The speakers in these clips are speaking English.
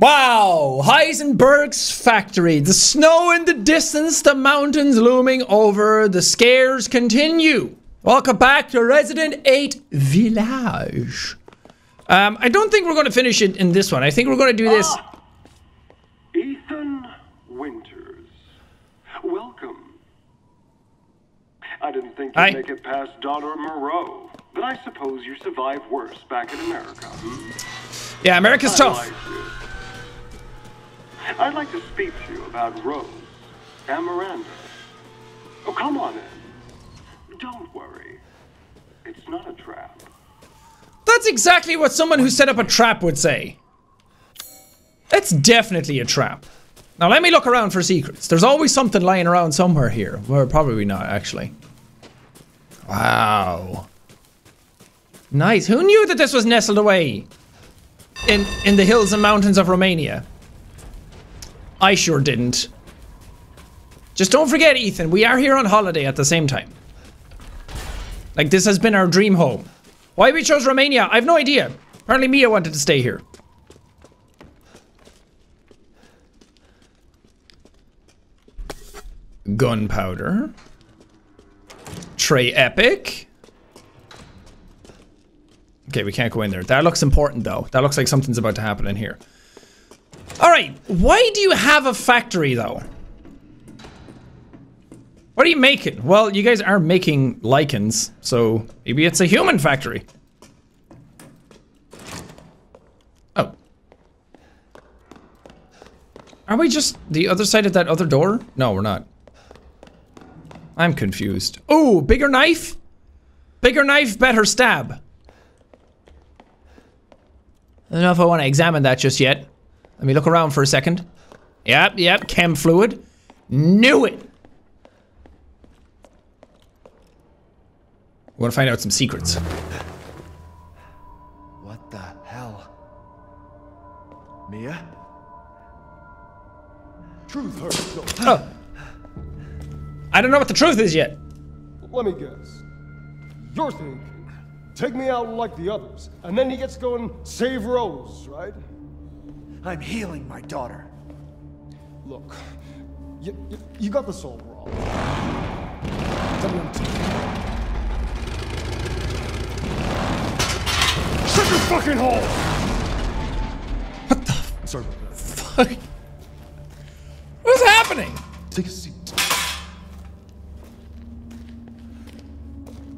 Wow, Heisenberg's factory. The snow in the distance, the mountains looming over, the scares continue. Welcome back to Resident 8 Village. Um, I don't think we're going to finish it in this one. I think we're going to do this. Ah! Ethan Winters. Welcome. I didn't think you'd Hi. make it past Daughter Moreau, but I suppose you survived worse back in America. Hmm? Yeah, America's tough. I'd like to speak to you about Rose and Miranda. Oh, come on in. Don't worry. It's not a trap. That's exactly what someone who set up a trap would say. That's definitely a trap. Now let me look around for secrets. There's always something lying around somewhere here. Well, probably not, actually. Wow. Nice. Who knew that this was nestled away in in the hills and mountains of Romania? I sure didn't. Just don't forget, Ethan, we are here on holiday at the same time. Like this has been our dream home. Why we chose Romania, I have no idea. Apparently Mia wanted to stay here. Gunpowder. Trey Epic. Okay, we can't go in there. That looks important though. That looks like something's about to happen in here. Alright, why do you have a factory though? What are you making? Well, you guys are making Lycans, so maybe it's a human factory. Oh. Are we just the other side of that other door? No, we're not. I'm confused. Oh, bigger knife? Bigger knife, better stab. I don't know if I want to examine that just yet. Let me look around for a second. Yep, yep, chem fluid. Knew it. We want to find out some secrets. What the hell? Mia? Truth hurts. though. Oh. I don't know what the truth is yet. Let me guess. You're thinking, take me out like the others, and then he gets to go and save Rose, right? I'm healing my daughter. Look, you, you, you got this all wrong. Tell me I'm taking Shut your fucking hole! What the Sorry about that. fuck? What's happening? Take a seat.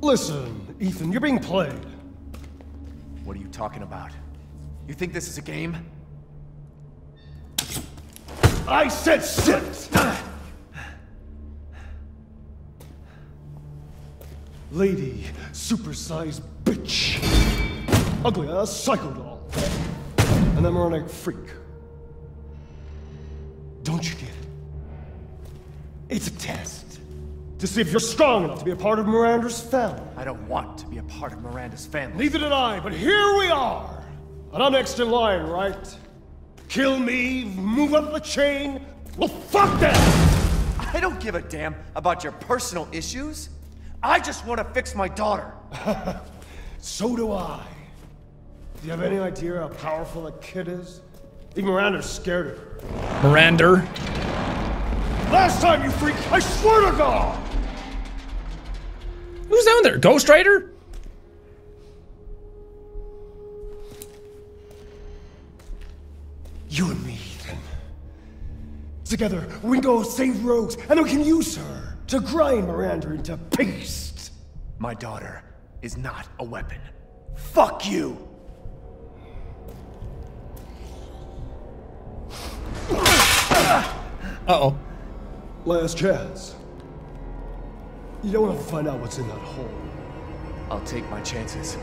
Listen, Ethan, you're being played. What are you talking about? You think this is a game? I said sit! Lady, supersized bitch. Ugly ass psycho doll. An embryonic freak. Don't you get it? It's a test. To see if you're strong enough to be a part of Miranda's family. I don't want to be a part of Miranda's family. Neither did I, but here we are. And I'm next in line, right? Kill me, move up the chain. Well, fuck that! I don't give a damn about your personal issues. I just want to fix my daughter. So do I. Do you have any idea how powerful that kid is? Even Miranda's scared of her. Miranda. Last time, you freak, I swear to God! Who's down there? Ghost Rider? You and me, then. Together, we can go save Rose, and we can use her to grind Miranda into paste. My daughter is not a weapon. Fuck you! Uh-oh. Last chance. You don't have to find out what's in that hole. I'll take my chances.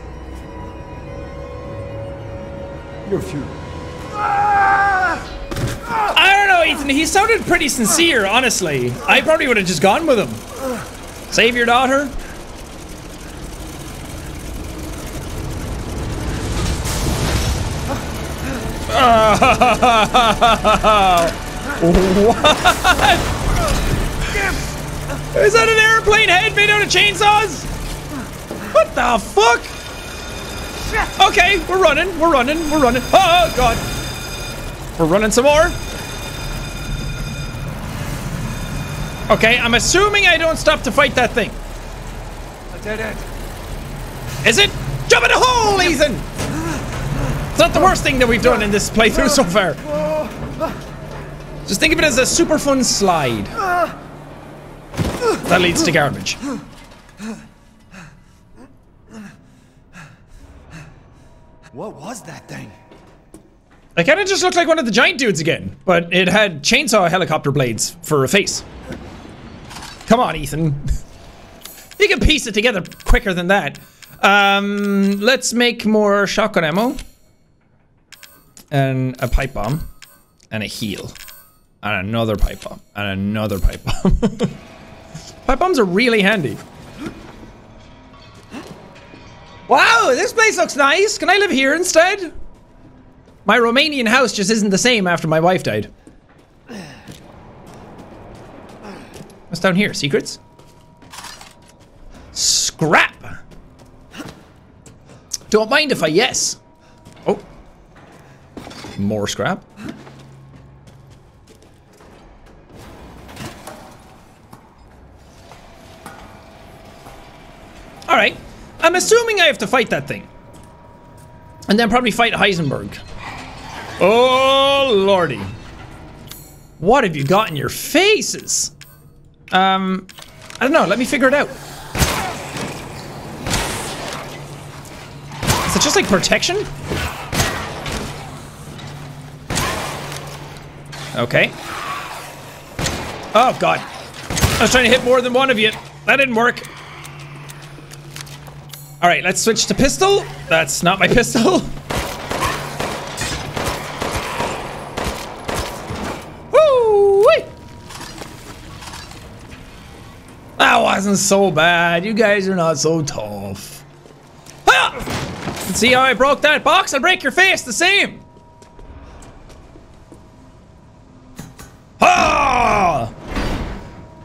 You're futile. I don't know, Ethan. He sounded pretty sincere, honestly. I probably would have just gone with him. Save your daughter? what? Is that an airplane head made out of chainsaws? What the fuck? Okay, we're running, we're running, we're running. Oh, God. We're running some more. Okay, I'm assuming I don't stop to fight that thing. A dead end. Is it? Jump in the hole, Ethan! It's not the worst thing that we've done in this playthrough so far. Just think of it as a super fun slide. That leads to garbage. What was that thing? It kind of just looked like one of the giant dudes again, but it had chainsaw helicopter blades for a face. Come on, Ethan. you can piece it together quicker than that. Um, let's make more shotgun ammo. And a pipe bomb. And a heal. And another pipe bomb. And another pipe bomb. pipe bombs are really handy. Wow, this place looks nice. Can I live here instead? My Romanian house just isn't the same after my wife died. What's down here? Secrets? Scrap! Don't mind if I yes. Oh. More scrap. Alright. I'm assuming I have to fight that thing. And then probably fight Heisenberg. Oh, lordy. What have you got in your faces? Um, I don't know. Let me figure it out. Is it just like protection? Okay. Oh, God. I was trying to hit more than one of you. That didn't work. All right, let's switch to pistol. That's not my pistol. Woo! That wasn't so bad. You guys are not so tough. See how I broke that box? I'll break your face the same. Ah!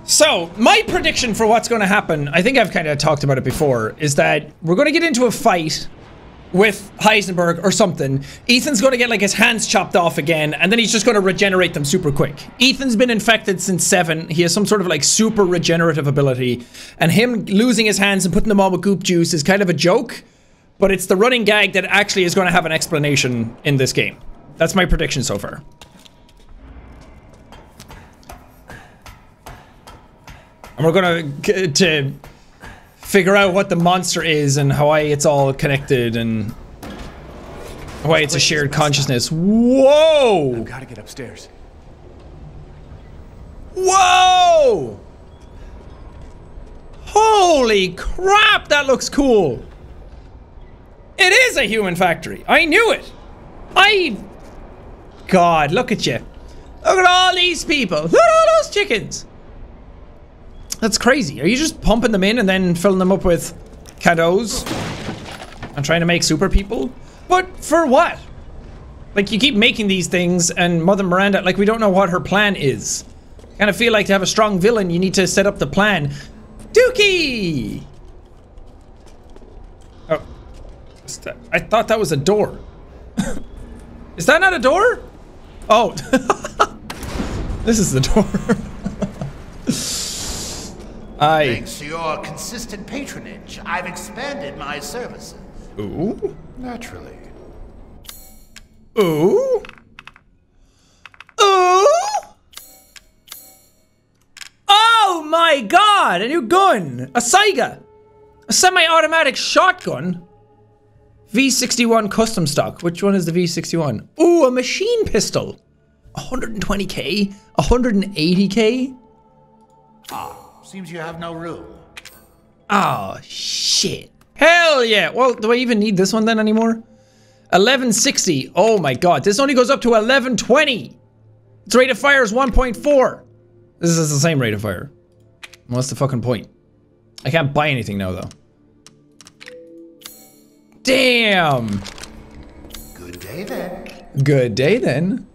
So, my prediction for what's going to happen, I think I've kind of talked about it before, is that we're going to get into a fight with Heisenberg or something. Ethan's going to get like his hands chopped off again, and then he's just going to regenerate them super quick. Ethan's been infected since 7. He has some sort of like super regenerative ability, and him losing his hands and putting them on with goop juice is kind of a joke, but it's the running gag that actually is going to have an explanation in this game. That's my prediction so far. And we're gonna uh, to figure out what the monster is and how it's all connected and why it's a shared consciousness. Whoa! I Gotta get upstairs. Whoa! Holy crap, that looks cool. It is a human factory. I knew it. I. God, look at you. Look at all these people. Look at all those chickens. That's crazy. Are you just pumping them in and then filling them up with Cadou? And trying to make super people? But for what? Like, you keep making these things, and Mother Miranda, like, we don't know what her plan is. Kind of feel like to have a strong villain, you need to set up the plan. Dookie! Oh. I thought that was a door. is that not a door? Oh. this is the door. I. Thanks to your consistent patronage, I've expanded my services. Ooh. Naturally. Ooh. Ooh. Oh my god, a new gun. A Saiga. A semi-automatic shotgun. V61 custom stock. Which one is the V61? Ooh, a machine pistol. 120k? 180k? Seems you have no room. Oh, shit. Hell yeah. Well, do I even need this one then anymore? 1160. Oh my god. This only goes up to 1120. Its rate of fire is 1.4. This is the same rate of fire. What's the fucking point? I can't buy anything now, though. Damn. Good day then. Good day, then.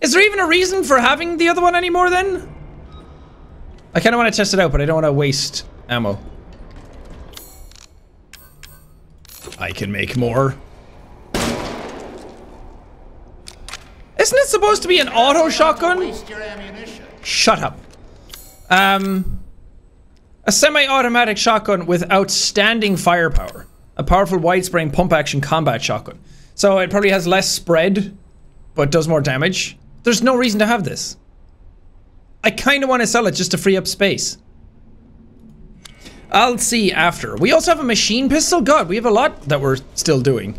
Is there even a reason for having the other one anymore, then? I kind of want to test it out, but I don't want to waste ammo. I can make more. Isn't it supposed to be an auto shotgun? Shut up. Um, a semi-automatic shotgun with outstanding firepower. A powerful wide-spraying pump-action combat shotgun. So it probably has less spread, but does more damage. There's no reason to have this. I kind of want to sell it just to free up space. I'll see after. We also have a machine pistol. God, we have a lot that we're still doing.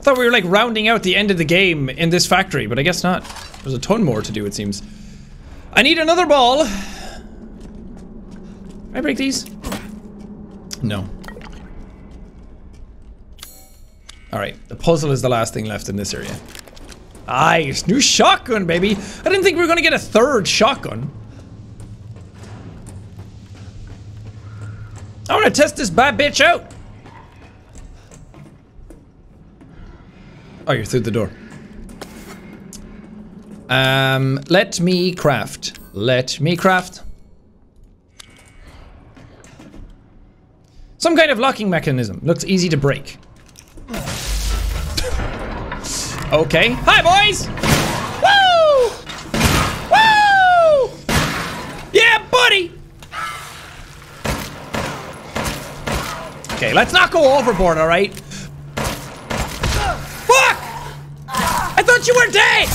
Thought we were like rounding out the end of the game in this factory, but I guess not. There's a ton more to do, it seems. I need another ball. Can I break these? No. Alright, the puzzle is the last thing left in this area. Nice, new shotgun, baby. I didn't think we were gonna get a third shotgun. I wanna test this bad bitch out. Oh, you're through the door. Um, let me craft. Let me craft. Some kind of locking mechanism. Looks easy to break. Okay. Hi, boys! Woo! Woo! Yeah, buddy! Okay, let's not go overboard, alright? Fuck! I thought you were dead!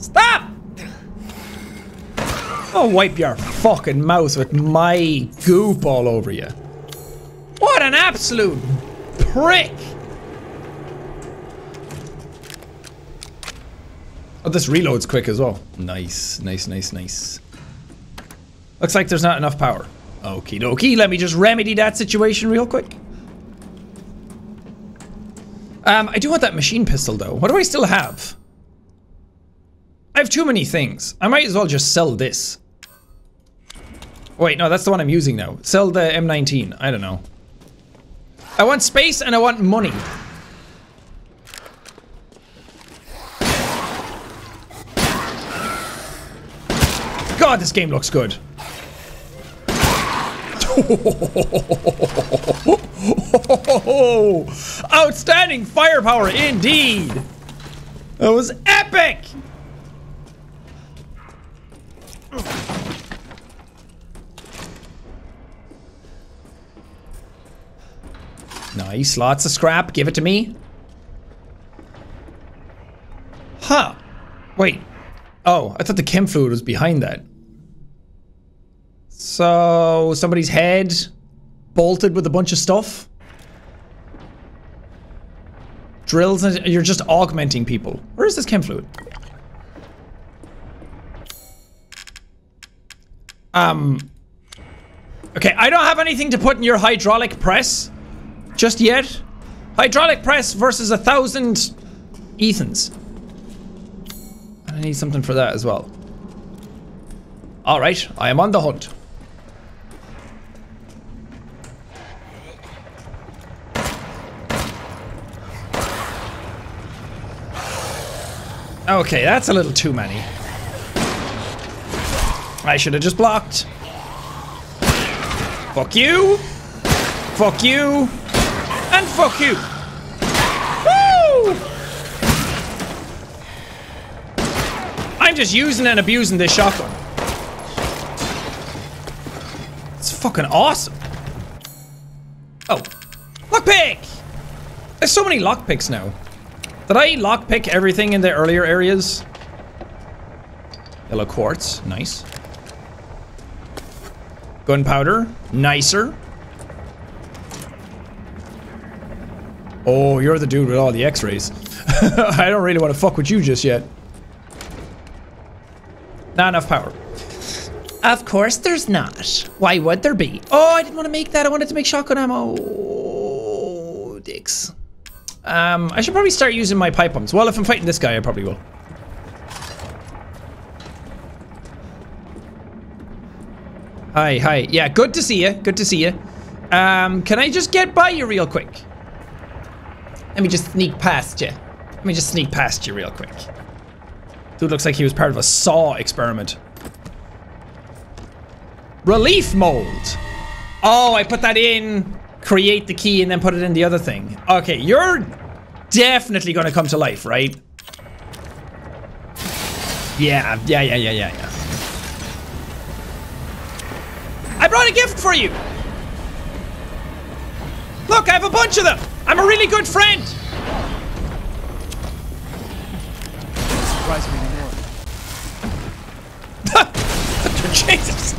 Stop! I'll wipe your fucking mouth with my goop all over you. What an absolute prick! Oh, this reloads quick as well. Nice, nice, nice, nice. Looks like there's not enough power. Okie dokie, let me just remedy that situation real quick. Um, I do want that machine pistol though. What do I still have? I have too many things. I might as well just sell this. Wait, no, that's the one I'm using now. Sell the M19. I don't know. I want space and I want money. God, this game looks good. Outstanding firepower indeed. That was epic. Nice, lots of scrap. Give it to me. Huh. Wait. Oh, I thought the chem fluid was behind that. So, somebody's head bolted with a bunch of stuff? Drills and you're just augmenting people. Where is this chem fluid? Um. Okay, I don't have anything to put in your hydraulic press just yet. Hydraulic press versus a thousand Ethans. I need something for that as well. Alright, I am on the hunt. Okay, that's a little too many. I should have just blocked. Fuck you. Fuck you. And fuck you. Woo! I'm just using and abusing this shotgun. It's fucking awesome. Oh. Lockpick! There's so many lockpicks now. Did I lockpick everything in the earlier areas? Yellow quartz, nice. Gunpowder, nicer. Oh, you're the dude with all the x-rays. I don't really want to fuck with you just yet. Not enough power. Of course there's not. Why would there be? Oh, I didn't want to make that. I wanted to make shotgun ammo. Oh, dicks. Um, I should probably start using my pipe bombs. Well, if I'm fighting this guy, I probably will. Hi, hi. Yeah, good to see you. Good to see you. Um, can I just get by you real quick? Let me just sneak past you. Let me just sneak past you real quick. Dude looks like he was part of a saw experiment. Relief mold. Oh, I put that in, create the key, and then put it in the other thing. Okay, you're definitely gonna come to life, right? Yeah, yeah, yeah, yeah, yeah, yeah. I brought a gift for you! Look, I have a bunch of them! I'm a really good friend! Surprise me anymore. Jesus!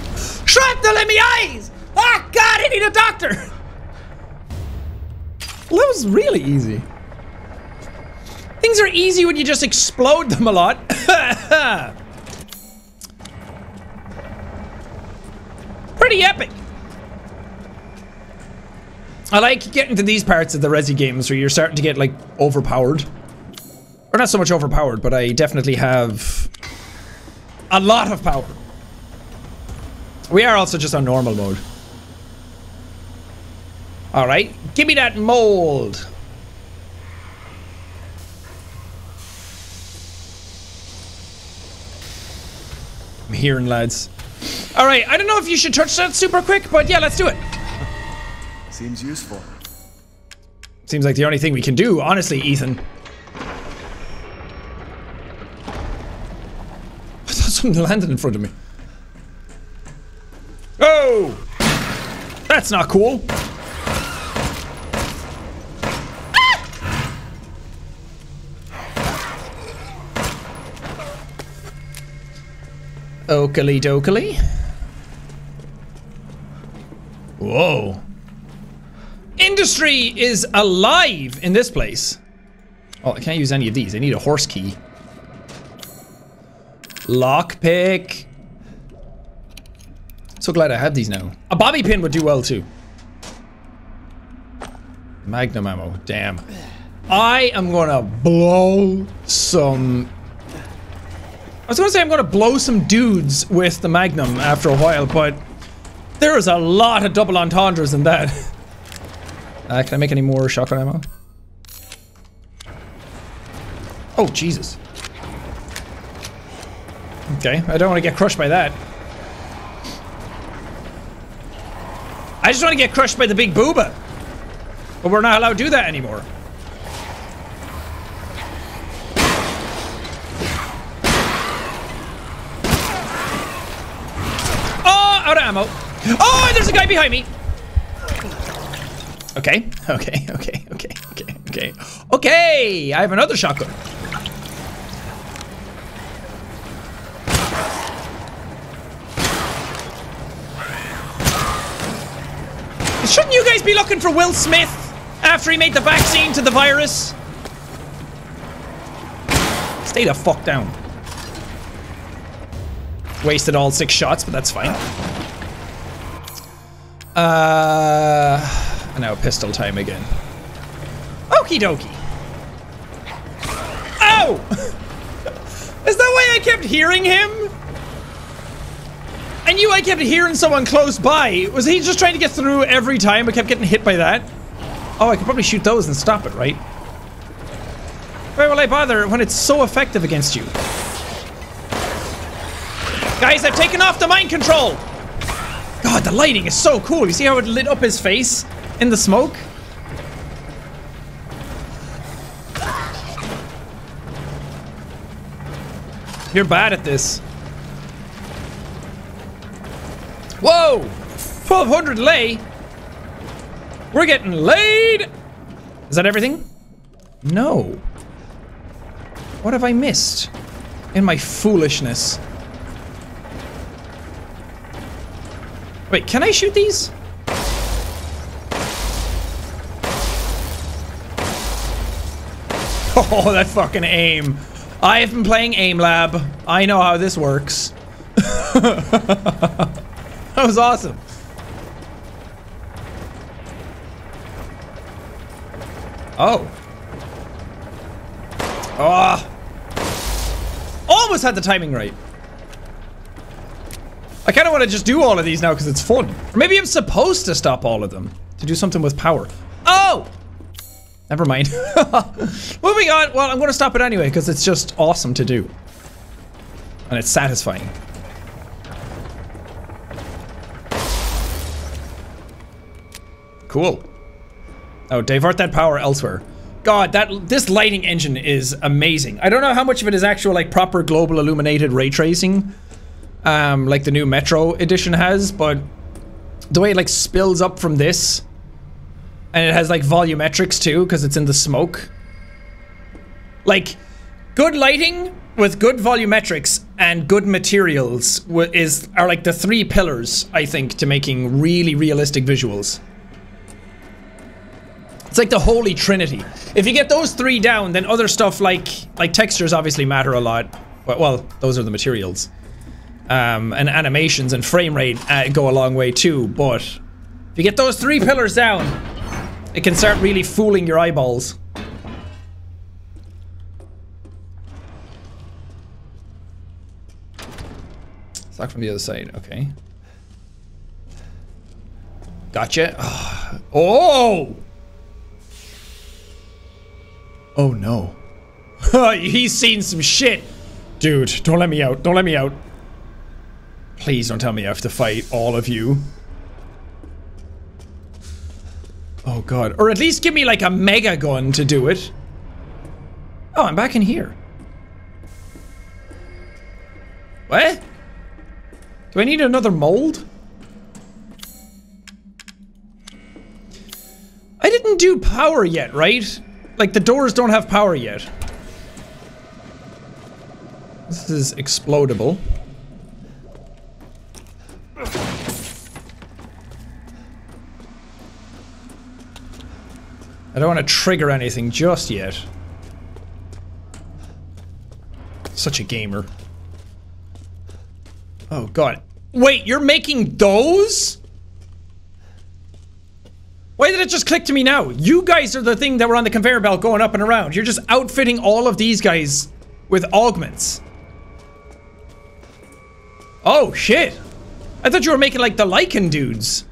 Shrapnel in my eyes! Ah, God, I need a doctor! That was really easy. Things are easy when you just explode them a lot. Pretty epic. I like getting to these parts of the Resi games where you're starting to get like overpowered. Or not so much overpowered, but I definitely have a lot of power. We are also just on normal mode. Alright, give me that mold. I'm hearing lads. Alright, I don't know if you should touch that super quick, but yeah, let's do it. Seems useful. Seems like the only thing we can do, honestly, Ethan. I thought something landed in front of me. Oh! That's not cool. Oakley dokley. Whoa. Industry is alive in this place. Oh, I can't use any of these. I need a horse key. Lockpick. So glad I have these now. A bobby pin would do well too. Magnum ammo. Damn. I am gonna blow some. I was gonna say I'm gonna blow some dudes with the Magnum after a while, but there is a lot of double entendres in that. Uh, can I make any more shotgun ammo? Oh, Jesus. Okay, I don't want to get crushed by that. I just want to get crushed by the big booba. But we're not allowed to do that anymore. Oh, out of ammo. Oh, there's a guy behind me. Okay, okay, okay, okay, okay, okay. Okay, I have another shotgun. Shouldn't you guys be looking for Will Smith after he made the vaccine to the virus? Stay the fuck down. Wasted all six shots, but that's fine. Uh, now pistol time again. Okie dokie. Ow! Is that why I kept hearing him? I knew I kept hearing someone close by. Was he just trying to get through every time but kept getting hit by that? Oh, I could probably shoot those and stop it, right? Why will I bother when it's so effective against you? Guys, I've taken off the mind control! God, the lighting is so cool. You see how it lit up his face in the smoke? You're bad at this. Whoa! 1200 lei? We're getting laid! Is that everything? No. What have I missed? In my foolishness. Wait, can I shoot these? Oh, that fucking aim. I have been playing Aim Lab. I know how this works. that was awesome. Oh. Oh. Almost had the timing right. I kind of want to just do all of these now because it's fun. Or maybe I'm supposed to stop all of them to do something with power. Oh! Never mind. Moving on. Well, I'm going to stop it anyway because it's just awesome to do. And it's satisfying. Cool. Oh, divert that power elsewhere. god, that this lighting engine is amazing. I don't know how much of it is actual like proper global illuminated ray tracing, um, like the new Metro edition has, but the way it like spills up from this, and it has like volumetrics too because it's in the smoke. Like, good lighting with good volumetrics and good materials is are like the three pillars I think to making really realistic visuals. It's like the holy trinity. If you get those three down, then other stuff like like textures obviously matter a lot. Well, well those are the materials. Um, and animations and frame rate uh, go a long way too. But if you get those three pillars down, it can start really fooling your eyeballs. Not from the other side. Okay. Gotcha. Oh! Oh no. He's seen some shit. Dude, don't let me out. Don't let me out. Please don't tell me I have to fight all of you. Oh god. Or at least give me like a mega gun to do it. Oh, I'm back in here. What? Do I need another mold? I didn't do power yet, right? Like the doors don't have power yet. This is explodable. I don't want to trigger anything just yet. Such a gamer. Oh god. Wait, you're making those? Why did it just click to me now? You guys are the thing that were on the conveyor belt going up and around. You're just outfitting all of these guys with augments. Oh shit. I thought you were making like the Lycan dudes.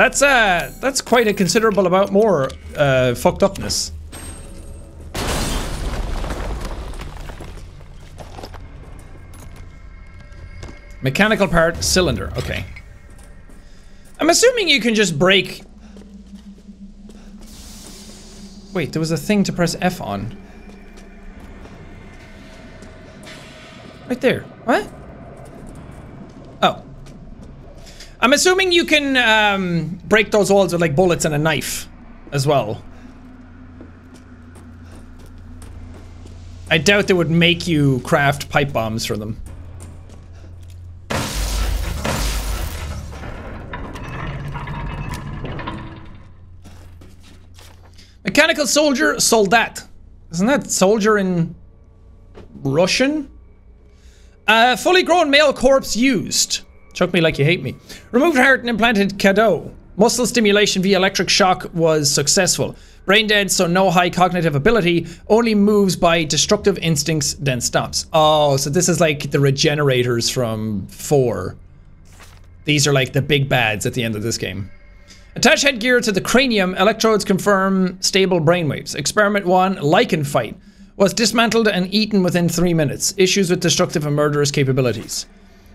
That's uh that's quite a considerable amount more uh fucked upness. Mechanical part, cylinder. Okay. I'm assuming you can just break... Wait, there was a thing to press F on. Right there. What? Oh. I'm assuming you can um, break those walls with like bullets and a knife as well. I doubt they would make you craft pipe bombs for them. Mechanical soldier, soldat. Isn't that soldier in Russian? Uh, fully grown male corpse used. Choke me like you hate me. Removed heart and implanted Cadou. Muscle stimulation via electric shock was successful. Brain dead, so no high cognitive ability. Only moves by destructive instincts, then stops. Oh, so this is like the regenerators from 4. These are like the big bads at the end of this game. Attach headgear to the cranium. Electrodes confirm stable brainwaves. Experiment 1, Lycan fight. Was dismantled and eaten within 3 minutes. Issues with destructive and murderous capabilities.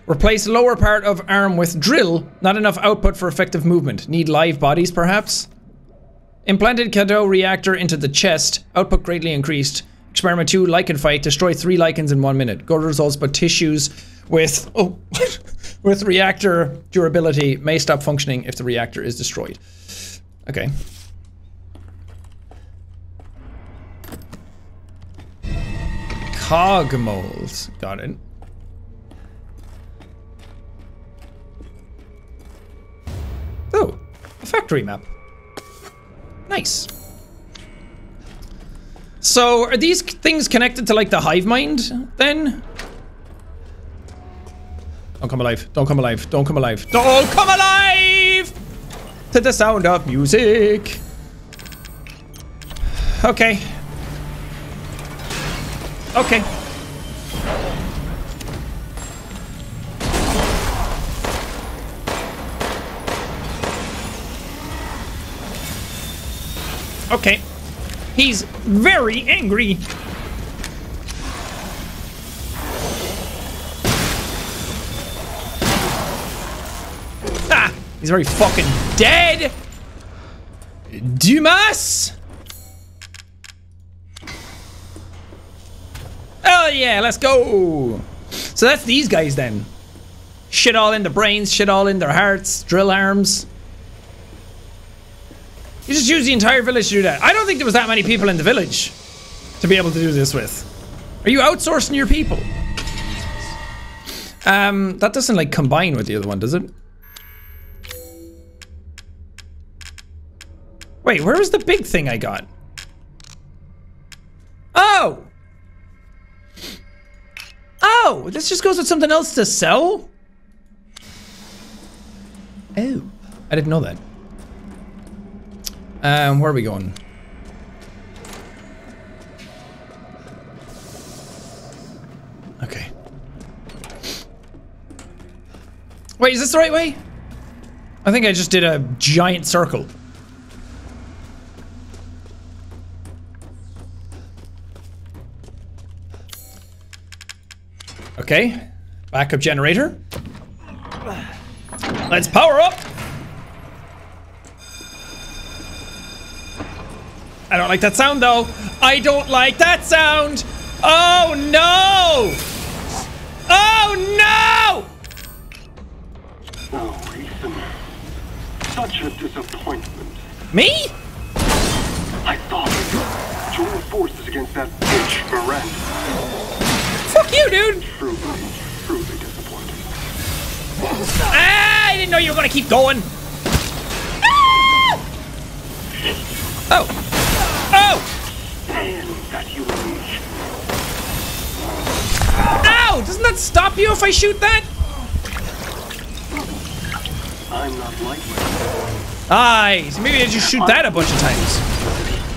Replace lower part of arm with drill. Not enough output for effective movement. Need live bodies, perhaps? Implanted Cadou reactor into the chest. Output greatly increased. Experiment 2, Lycan fight. Destroy 3 Lycans in 1 minute. Good results, but tissues with... Oh... with reactor durability may stop functioning if the reactor is destroyed. Okay. Cog mold. Got it. Factory map. Nice. So, are these things connected to like the hive mind then? Don't come alive. Don't come alive. Don't come alive. Don't come alive! To the sound of music. Okay. Okay. Okay. He's very angry. Ah! He's very fucking dead! Dumas! Oh yeah, let's go! So that's these guys then. Shit all in their brains, shit all in their hearts, drill arms. You just use the entire village to do that. I don't think there was that many people in the village to be able to do this with. Are you outsourcing your people? Um, that doesn't like combine with the other one, does it? Wait, where was the big thing I got? Oh! Oh, this just goes with something else to sell? Oh, I didn't know that. Um, where are we going? Okay. Wait, is this the right way? I think I just did a giant circle. Okay, backup generator. Let's power up. I don't like that sound though. I don't like that sound. Oh no! Oh no! Oh, Ethan. Such a disappointment. Me? I thought join forces against that bitch Miranda. Fuck you, dude. Truly, truly disappointing. Ah, I didn't know you were gonna keep going. Ah! Oh. That human. Ow! Doesn't that stop you if I shoot that? I'm not like you. Ah, Aye, so maybe I just shoot that a bunch of times.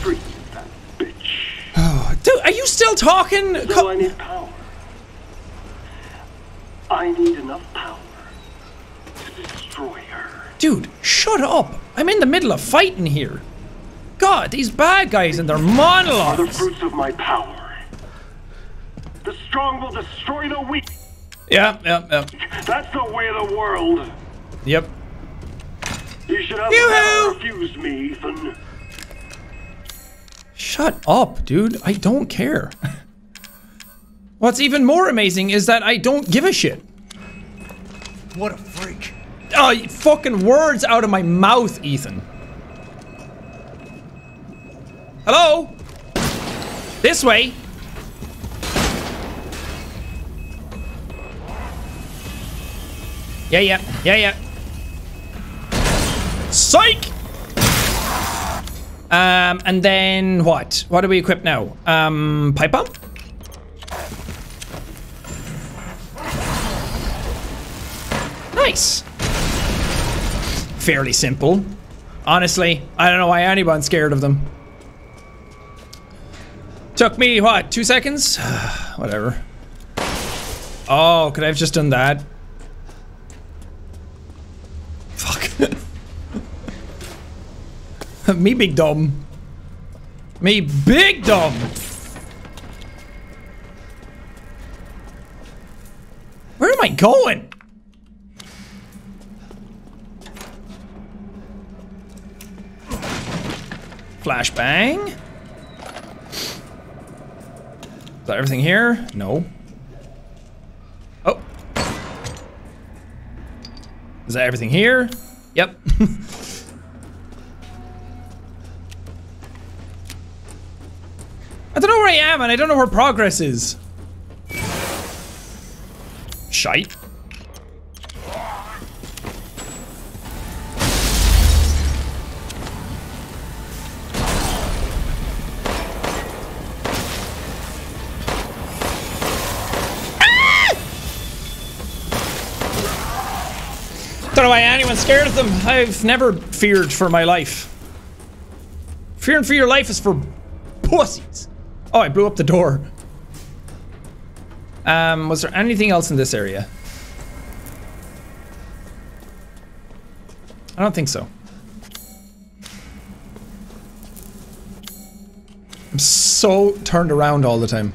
Free that bitch. Dude, are you still talking? So Co- I need power. I need enough power to destroy her. Dude, shut up. I'm in the middle of fighting here. God, these bad guys and their Are the fruits of my power. The strong will destroy the weak. Yeah, yeah, yeah. That's the way of the world. Yep. You should have never refused me, Ethan. Shut up, dude. I don't care. What's even more amazing is that I don't give a shit. What a freak. Oh, fucking words out of my mouth, Ethan. Hello? This way. Yeah, yeah, yeah, yeah. Psych! Um, and then what? What do we equip now? Um, pipe bomb? Nice. Fairly simple. Honestly, I don't know why anyone's scared of them. Took me, what, two seconds? Whatever. Oh, could I have just done that? Fuck. me big dumb. Me big dumb. Where am I going? Flashbang. Is that everything here? No. Oh. Is that everything here? Yep. I don't know where I am and I don't know where progress is. Shite. Know why anyone's scared of them. I've never feared for my life. Fearing for your life is for pussies. Oh, I blew up the door. Um, was there anything else in this area? I don't think so. I'm so turned around all the time.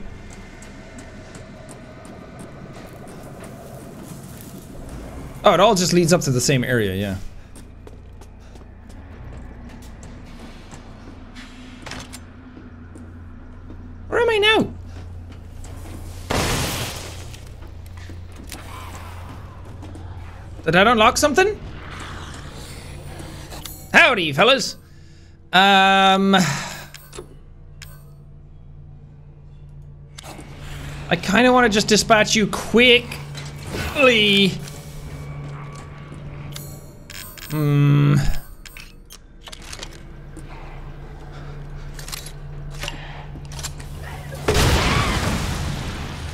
Oh, it all just leads up to the same area, yeah. Where am I now? Did I unlock something? Howdy, fellas. Um... I kind of want to just dispatch you quickly. Hmm.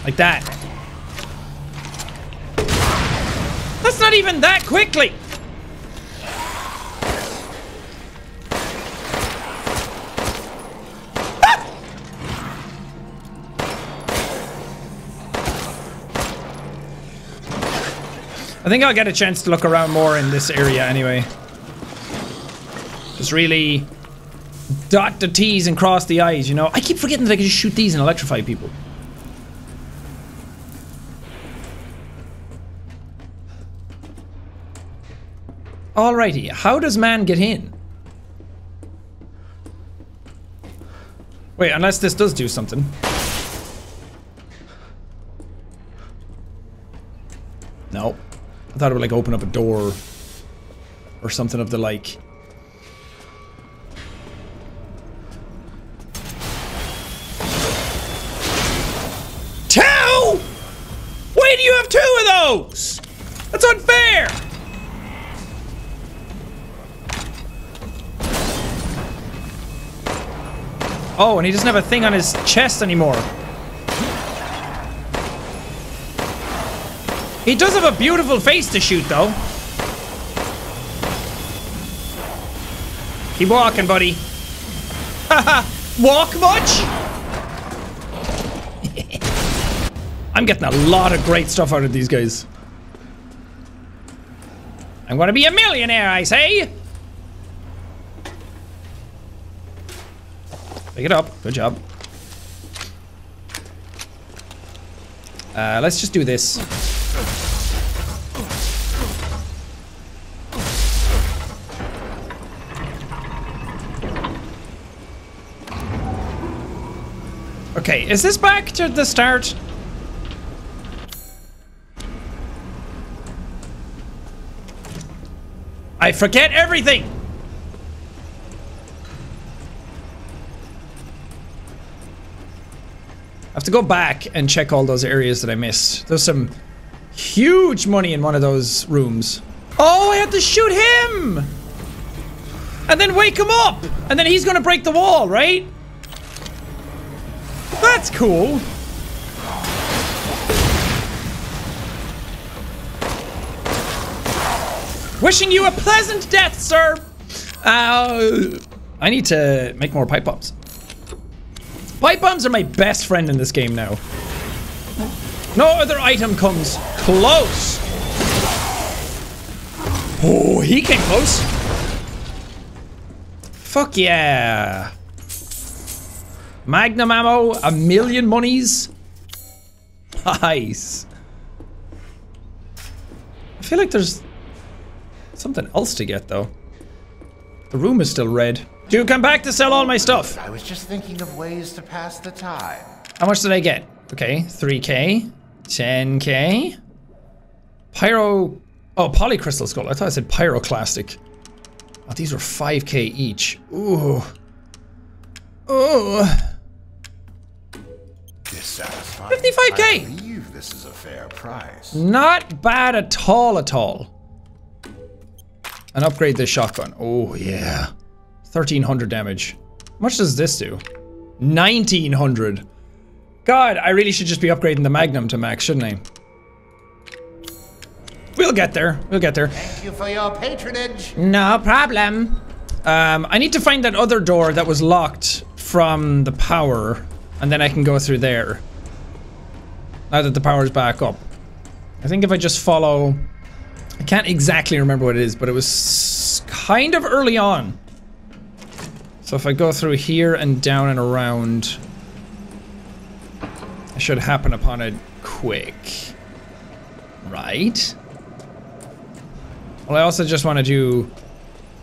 Like that. That's not even that quickly. I think I'll get a chance to look around more in this area anyway. Just really dot the T's and cross the I's, you know? I keep forgetting that I can just shoot these and electrify people. Alrighty, how does man get in? Wait, unless this does do something. No. I thought it would like open up a door or something of the like. Two? Why do you have two of those? That's unfair. Oh, and he doesn't have a thing on his chest anymore. He does have a beautiful face to shoot, though. Keep walking, buddy. Haha, walk much? I'm getting a lot of great stuff out of these guys. I'm gonna be a millionaire, I say! Pick it up. Good job. Uh, let's just do this. Is this back to the start? I forget everything! I have to go back and check all those areas that I missed. There's some huge money in one of those rooms. Oh, I had to shoot him! And then wake him up! And then he's gonna break the wall, right? That's cool. Wishing you a pleasant death, sir! Uh, I need to make more pipe bombs. Pipe bombs are my best friend in this game now. No other item comes close. Oh, he came close. Fuck yeah. Magnum ammo, a million monies. Nice. I feel like there's something else to get though. The room is still red. Do come back to sell all my stuff. I was just thinking of ways to pass the time. How much did I get? Okay, 3k, 10k. Pyro, oh, polycrystal skull. I thought I said pyroclastic. Oh, these were 5k each. Ooh. Ooh. Dissatisfied. 55K. I believe this is a fair price. Not bad at all, at all. And upgrade this shotgun. Oh, yeah. 1300 damage. How much does this do? 1900. God, I really should just be upgrading the Magnum to max, shouldn't I? We'll get there. We'll get there. Thank you for your patronage. No problem. Um, I need to find that other door that was locked from the power, and then I can go through there. Now that the power's back up. I think if I just follow... I can't exactly remember what it is, but it was kind of early on. So if I go through here and down and around, I should happen upon it quick. Right? Well, I also just want to do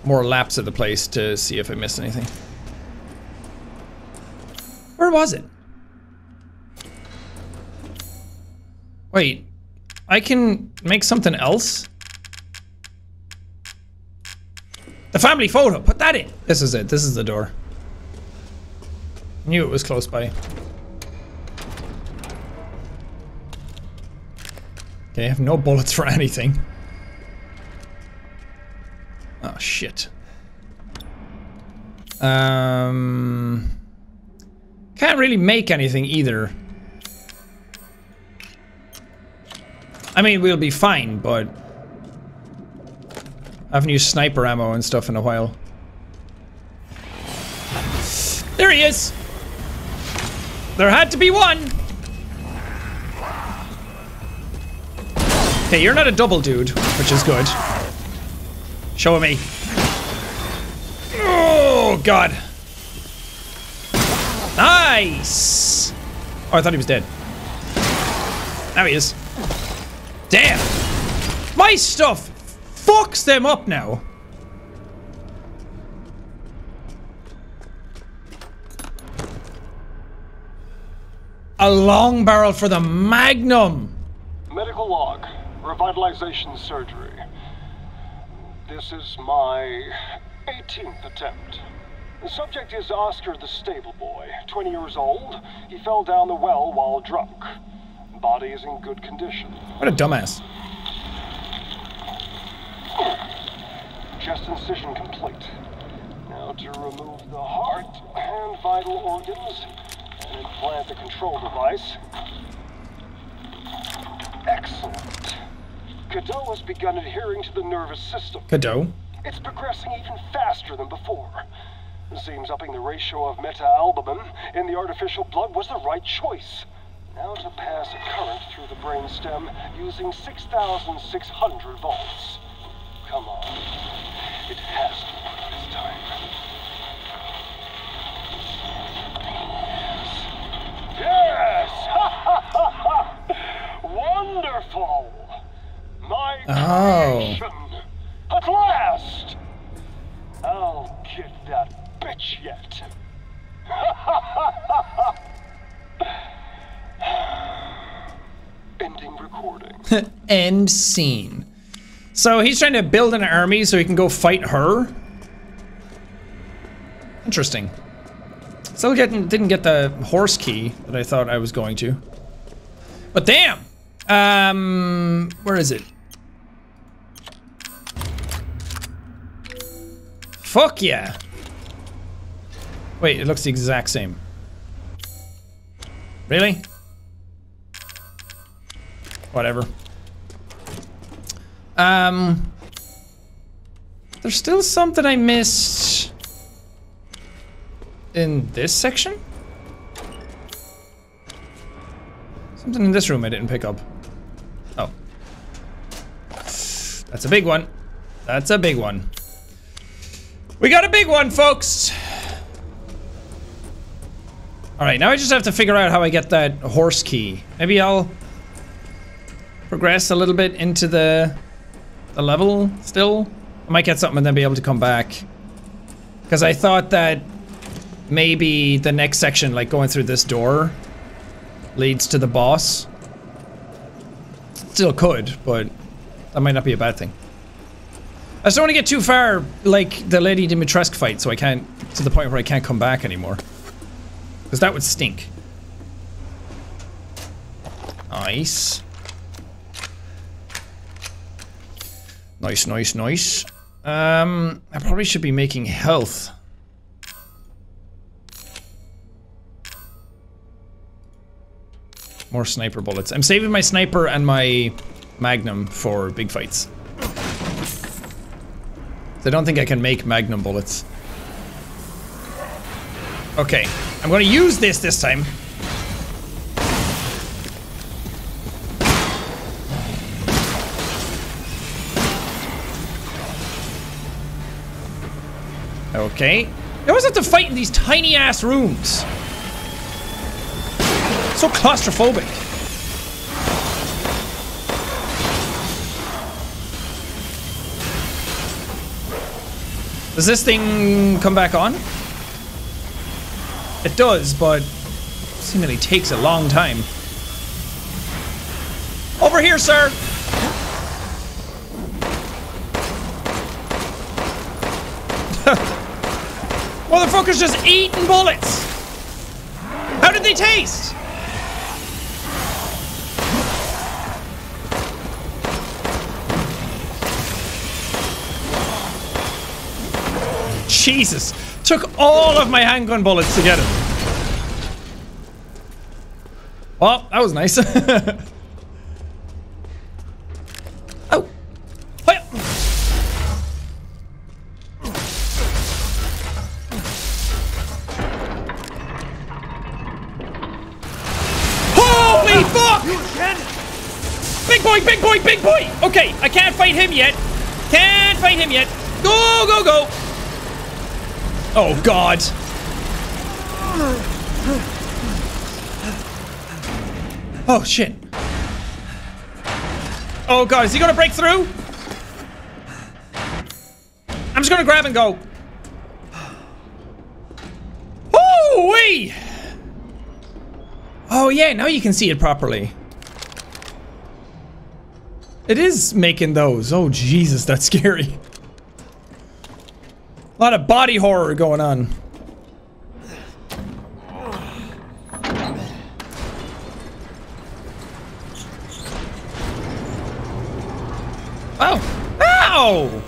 more laps of the place to see if I missed anything. Where was it? Wait, I can make something else? The family photo, put that in. This is it, this is the door. Knew it was close by. Okay, I have no bullets for anything. Oh, shit. Um can't really make anything either. I mean, we'll be fine, but I haven't used sniper ammo and stuff in a while. There he is! There had to be one! Okay, you're not a double dude, which is good. Show me. Oh, God. Nice! Oh, I thought he was dead. Now he is. Damn! My stuff fucks them up now. A long barrel for the Magnum. Medical log. Revitalization surgery. This is my 18th attempt. The subject is Oscar the stable boy, 20 years old. He fell down the well while drunk. Body is in good condition. What a dumbass. Chest incision complete. Now to remove the heart and vital organs and implant the control device. Excellent. Cadou has begun adhering to the nervous system. Cadou. It's progressing even faster than before. Seems upping the ratio of meta-albumin in the artificial blood was the right choice. Now to pass a current through the brainstem using 6,600 volts. Come on. It has to work this time. Yes! Yes! Wonderful! My Oh. creation! End scene. So he's trying to build an army so he can go fight her. Interesting. Still getting didn't get the horse key that I thought I was going to. But damn! Um where is it? Fuck yeah. Wait, it looks the exact same. Really? Whatever. Um, there's still something I missed in this section. Something in this room I didn't pick up. Oh, that's a big one. That's a big one. We got a big one, folks. All right, now I just have to figure out how I get that horse key. Maybe I'll progress a little bit into the the level still. I might get something and then be able to come back. Because I thought that maybe the next section, like going through this door, leads to the boss. Still could, but that might not be a bad thing. I just don't want to get too far, like the Lady Dimitrescu fight, so I can't, to the point where I can't come back anymore. Because that would stink. Nice. Nice, nice, nice. Um, I probably should be making health. More sniper bullets. I'm saving my sniper and my magnum for big fights. I don't think I can make magnum bullets. Okay, I'm gonna use this this time. Okay. I always have to fight in these tiny ass rooms. So claustrophobic. Does this thing come back on? It does, but seemingly takes a long time. Over here, sir! Motherfucker's just eating bullets! How did they taste? Jesus. Took all of my handgun bullets to get him. Well, that was nice. Big boy, big boy! Okay, I can't fight him yet. Can't fight him yet. Go, go, go! Oh, God. Oh, shit. Oh, God, is he gonna break through? I'm just gonna grab and go. Oh, wee! Oh, yeah, now you can see it properly. It is making those. Oh, Jesus, that's scary. A lot of body horror going on. Oh! Ow!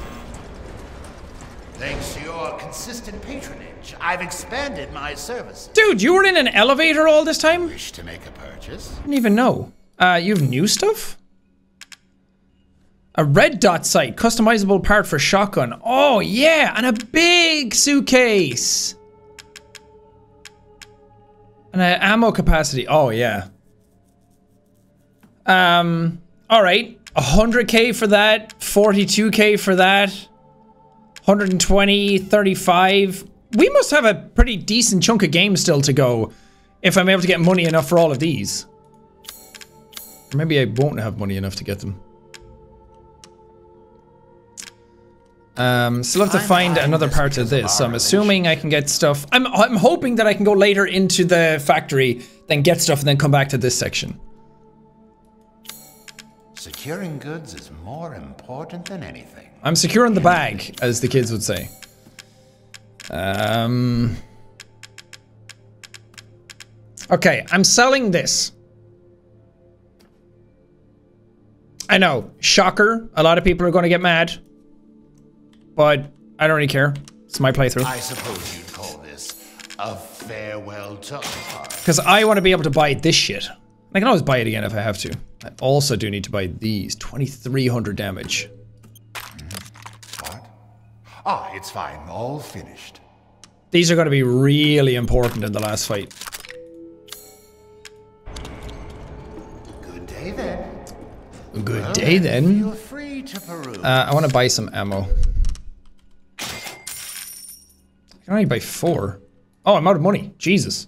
Thanks to your consistent patronage, I've expanded my service. Dude, you were in an elevator all this time? Wish to make a purchase? Didn't even know. Uh, you have new stuff? A red dot sight, customizable part for shotgun. Oh yeah, and a big suitcase. And an ammo capacity. Oh yeah. Um, all right. 100k for that, 42k for that, 120, 35. We must have a pretty decent chunk of games still to go if I'm able to get money enough for all of these. Or maybe I won't have money enough to get them. Um, still have to find another part of this. So I'm assuming I can get stuff. I'm I'm hoping that I can go later into the factory, then get stuff, and then come back to this section. Securing goods is more important than anything. I'm securing the bag, as the kids would say. Um. Okay, I'm selling this. I know, shocker. A lot of people are going to get mad, but I don't really care. It's my playthrough. I suppose you'd call this a farewell to. Because I want to be able to buy this shit. I can always buy it again if I have to. I also do need to buy these. 2300 damage. What? Ah, it's fine. All finished. These are going to be really important in the last fight. Good day then. Good day then. Feel free to peruse. Uh, I want to buy some ammo. I can only buy four. Oh, I'm out of money. Jesus.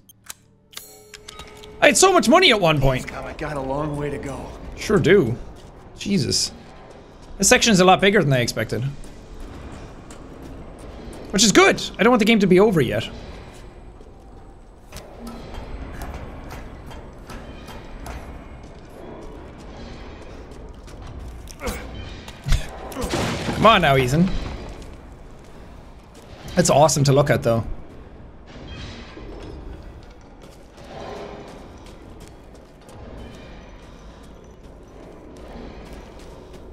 I had so much money at one point. God, I got a long way to go. Sure do. Jesus. This section is a lot bigger than I expected. Which is good. I don't want the game to be over yet. Come on now, Ethan. That's awesome to look at, though.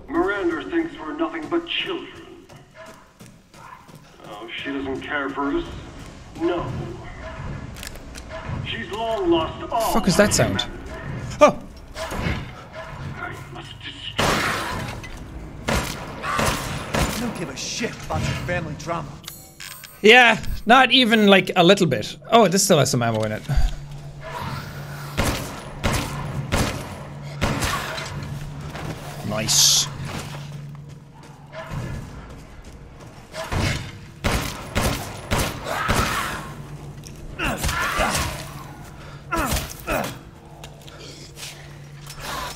Miranda thinks we're nothing but children. Oh, she doesn't care for us? No. She's long lost all. fuck is that sound? Yeah, not even like a little bit. Oh, this still has some ammo in it. Nice.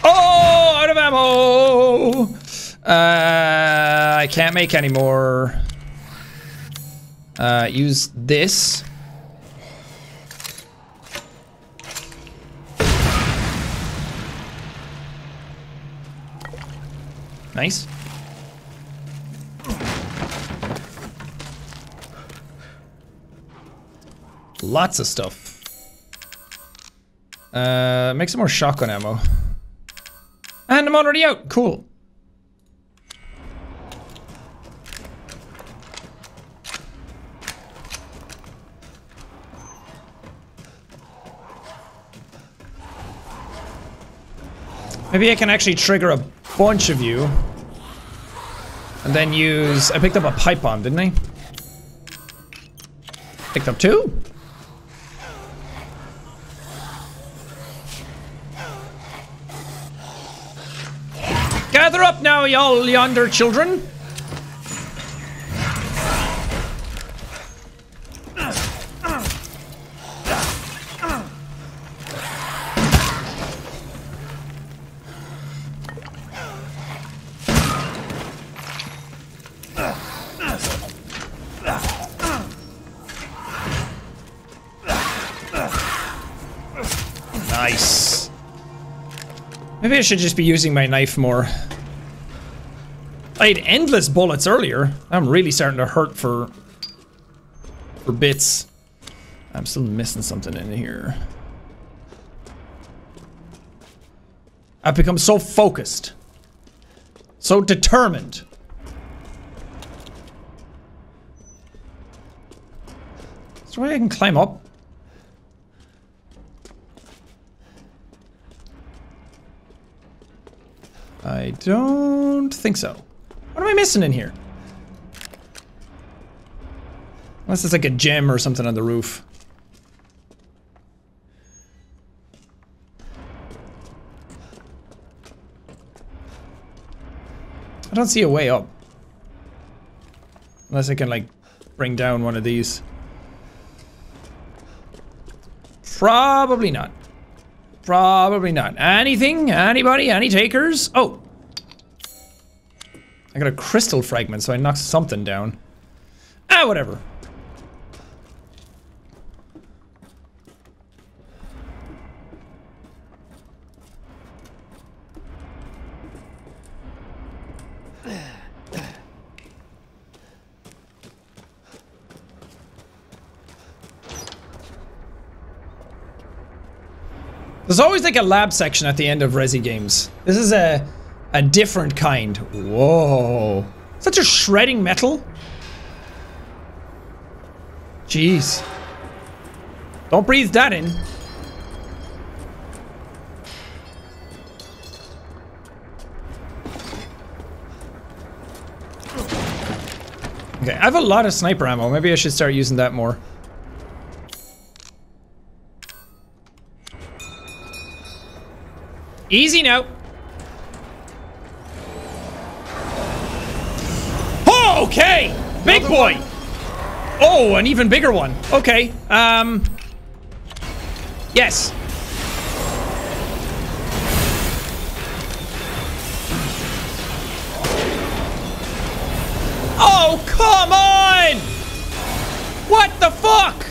Oh, out of ammo! Uh, I can't make any more. Uh, use this. Nice. Lots of stuff. Uh, make some more shotgun ammo. And I'm already out. Cool. Maybe I can actually trigger a bunch of you. And then use... I picked up a pipe bomb, didn't I? Picked up two? Gather up now, y'all yonder children. Maybe I should just be using my knife more. I had endless bullets earlier. I'm really starting to hurt for for bits. I'm still missing something in here. I've become so focused. So determined. Is there a way I can climb up? I don't think so. What am I missing in here? Unless it's like a gem or something on the roof. I don't see a way up. Unless I can like bring down one of these. Probably not. Probably not. Anything? Anybody? Any takers? Oh. I got a crystal fragment, so I knocked something down. Ah, whatever. Always like a lab section at the end of Resi games. This is a a different kind. Whoa. Such a shredding metal? Jeez. Don't breathe that in. Okay, I have a lot of sniper ammo. Maybe I should start using that more. Easy now. Oh, okay. Big boy. Oh, an even bigger one. Okay. Um. Yes. Oh, come on! What the fuck?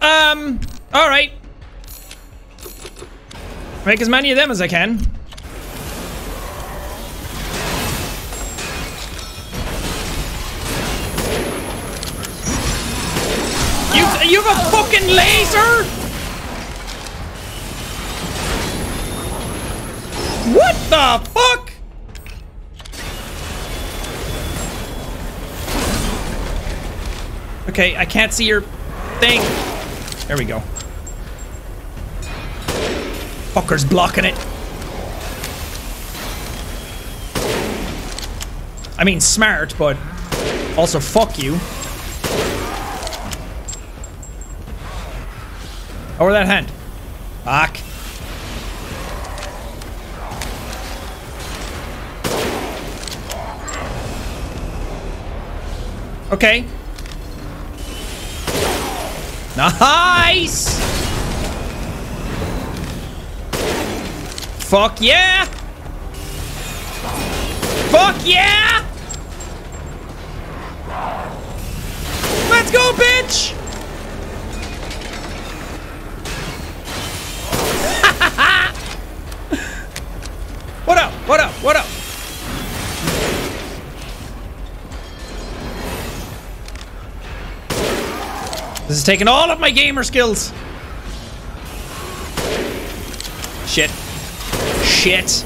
Um, alright. Make as many of them as I can. You, you have a fucking laser? What the fuck? Okay, I can't see your thing. There we go. Fucker's blocking it. I mean, smart, but also fuck you. Over that hand. Back. Okay. Nice! Fuck yeah! Fuck yeah! Let's go, bitch! what up? What up? What up? This is taking all of my gamer skills. Shit.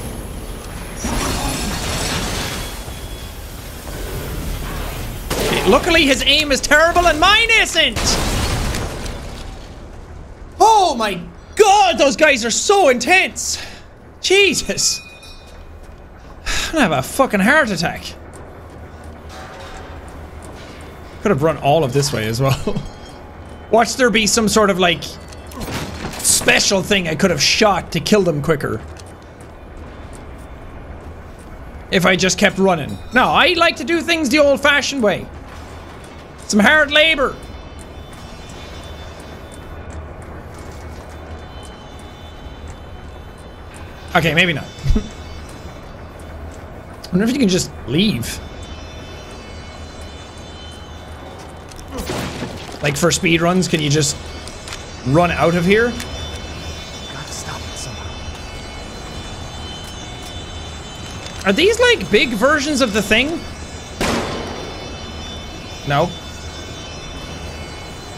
Luckily, his aim is terrible and mine isn't! Oh my god, those guys are so intense! Jesus! I'm gonna have a fucking heart attack. Could have run all of this way as well. Watch there be some sort of like special thing I could have shot to kill them quicker. If I just kept running. No, I like to do things the old fashioned way. Some hard labor. Okay, maybe not. I wonder if you can just leave. Like for speed runs, can you just run out of here? Are these like big versions of the thing? No.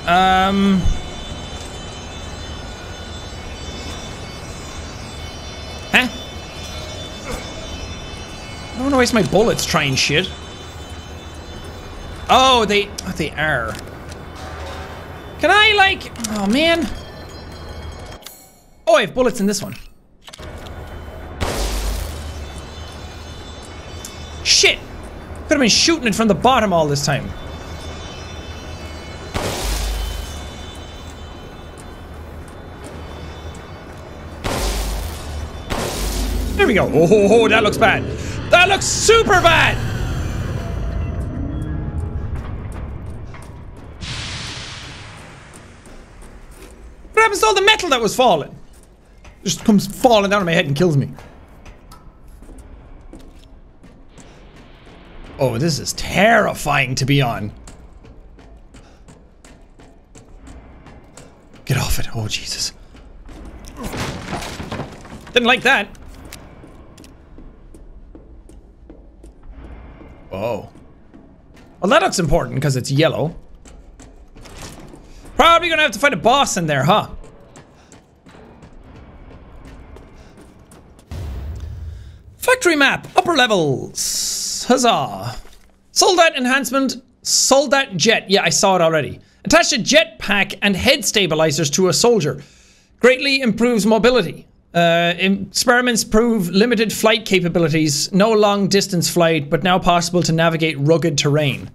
Um. Huh? I don't want to waste my bullets trying shit. Oh, they, oh, they are. Can I like, oh man. Oh, I have bullets in this one. Could have been shooting it from the bottom all this time. There we go. Oh, that looks bad. That looks super bad. What happens to all the metal that was falling? Just comes falling down on my head and kills me. Oh, this is terrifying to be on. Get off it. Oh, Jesus. Didn't like that. Oh. Well, that looks important because it's yellow. Probably gonna have to fight a boss in there, huh? Factory map, upper levels. Huzzah. Soldat enhancement, Soldat jet. Yeah, I saw it already. Attach a jetpack and head stabilizers to a soldier. Greatly improves mobility. Uh, experiments prove limited flight capabilities, no long distance flight, but now possible to navigate rugged terrain.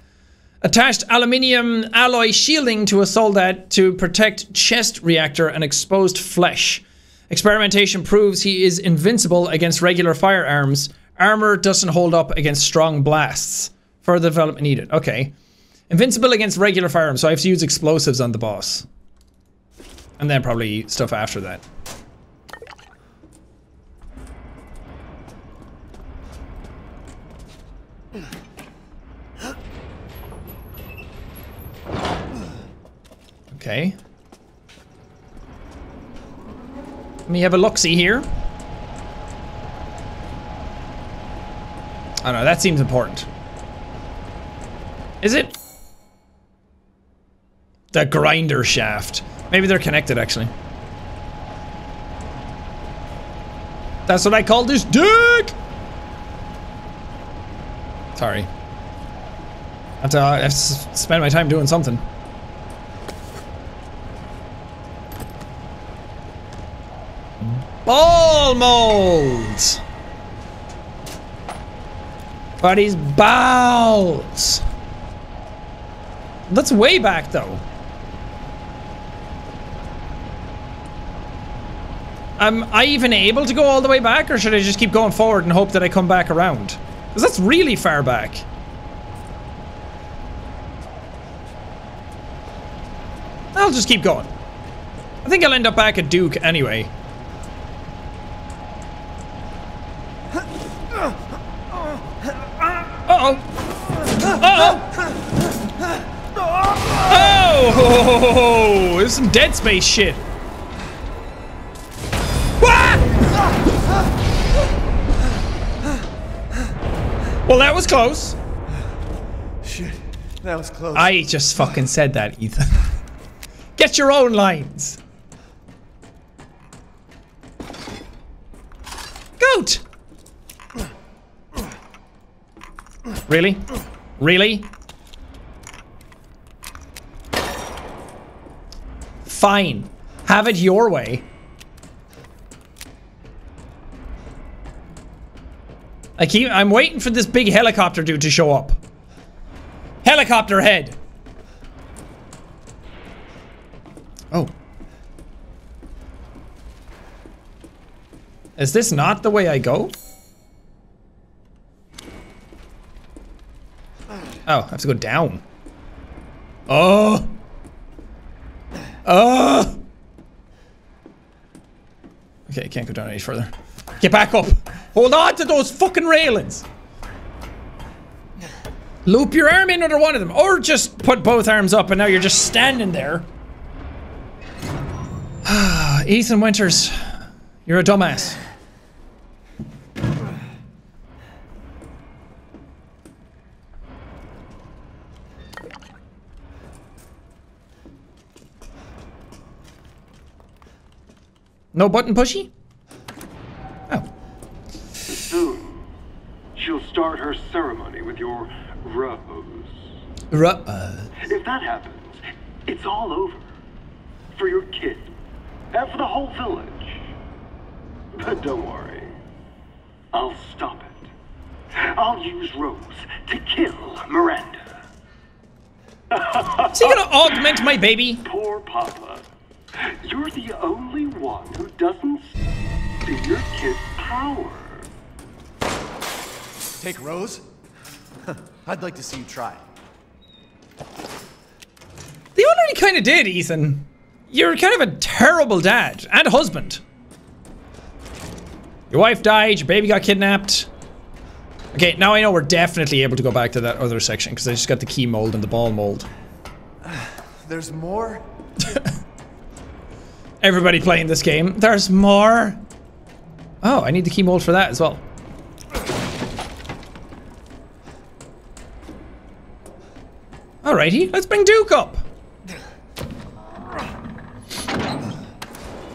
Attached aluminium alloy shielding to a soldat to protect chest reactor and exposed flesh. Experimentation proves he is invincible against regular firearms. Armor doesn't hold up against strong blasts. Further development needed. Okay. Invincible against regular firearms, so I have to use explosives on the boss. And then probably stuff after that. Okay. Let me have a look-see here. Oh know, that seems important. Is it? The grinder shaft. Maybe they're connected, actually. That's what I call this dick! Sorry. I have to, I have to spend my time doing something. Ball! But he's balls! That's way back though. Am I even able to go all the way back or should I just keep going forward and hope that I come back around? Because that's really far back. I'll just keep going. I think I'll end up back at Duke anyway. Some Dead Space shit. Ah! Well, that was close. Shit, that was close. I just fucking said that, Ethan. Get your own lines. Goat! Really? Really? Fine. Have it your way. I keep- I'm waiting for this big helicopter dude to show up. Helicopter head! Oh. Is this not the way I go? Oh, I have to go down. Oh! Oh! Okay, can't go down any further. Get back up! Hold on to those fucking railings! Loop your arm in under one of them, or just put both arms up and now you're just standing there. Ethan Winters, you're a dumbass. No button pushy? Oh. Soon, she'll start her ceremony with your rose. Uh, If that happens, it's all over. For your kid. And for the whole village. But don't worry. I'll stop it. I'll use Rose to kill Miranda. is he gonna augment my baby? Poor Papa. You're the only one who doesn't see your kid's power. Take Rose? I'd like to see you try. You already kind of did, Ethan. You're kind of a terrible dad and husband. Your wife died, your baby got kidnapped. Okay, now I know we're definitely able to go back to that other section because I just got the key mold and the ball mold. There's more? Everybody playing this game. There's more. Oh, I need the key mold for that as well. Alrighty, let's bring Duke up.